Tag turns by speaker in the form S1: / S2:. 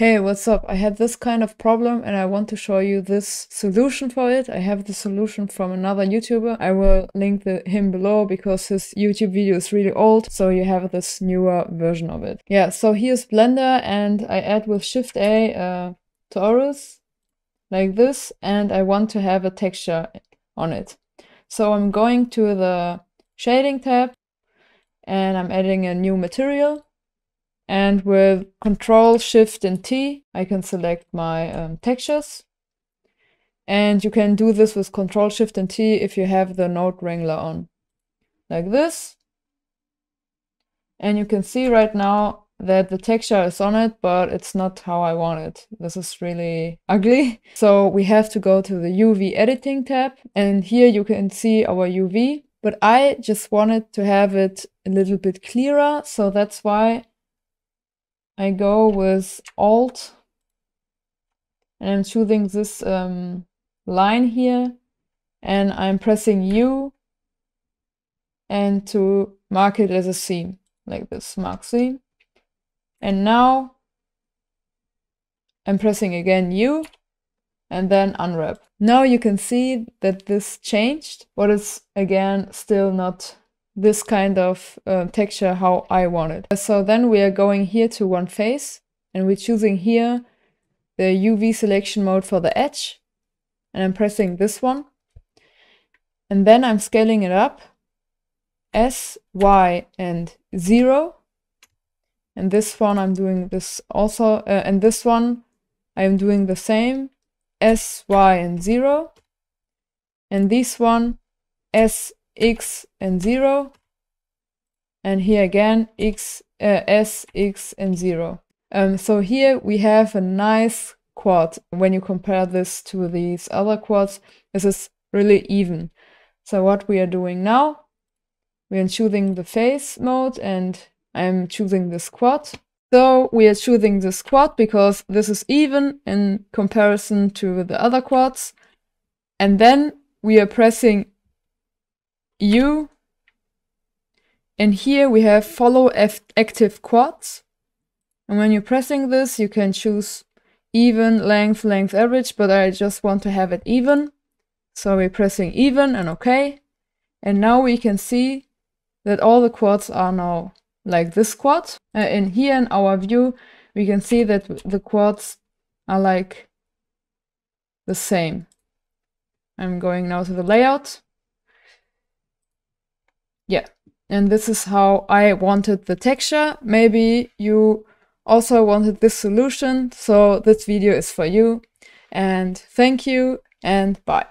S1: Hey, what's up? I had this kind of problem and I want to show you this solution for it. I have the solution from another YouTuber. I will link the, him below because his YouTube video is really old, so you have this newer version of it. Yeah, so here's Blender and I add with Shift A uh, torus like this and I want to have a texture on it. So I'm going to the shading tab and I'm adding a new material and with Control Shift and T, I can select my um, textures. And you can do this with Control Shift and T if you have the Node Wrangler on. Like this. And you can see right now that the texture is on it, but it's not how I want it. This is really ugly. So we have to go to the UV editing tab. And here you can see our UV. But I just wanted to have it a little bit clearer. So that's why I go with Alt and I'm choosing this um, line here and I'm pressing U and to mark it as a seam like this mark seam and now I'm pressing again U and then unwrap. Now you can see that this changed, but it's again still not this kind of uh, texture how I want it. So then we are going here to one face and we're choosing here the UV selection mode for the edge and I'm pressing this one. And then I'm scaling it up S, Y and 0 and this one I'm doing this also uh, and this one I'm doing the same S, Y and 0 and this one S, x and 0 and here again x uh, s x and 0 um, so here we have a nice quad. When you compare this to these other quads this is really even. So what we are doing now we are choosing the face mode and I'm choosing this quad. So we are choosing this quad because this is even in comparison to the other quads. And then we are pressing U. And here we have follow active quads. And when you're pressing this, you can choose even, length, length, average, but I just want to have it even. So we're pressing even and OK. And now we can see that all the quads are now like this quad. Uh, and here in our view, we can see that the quads are like the same. I'm going now to the layout. Yeah, and this is how I wanted the texture. Maybe you also wanted this solution, so this video is for you. And thank you and bye.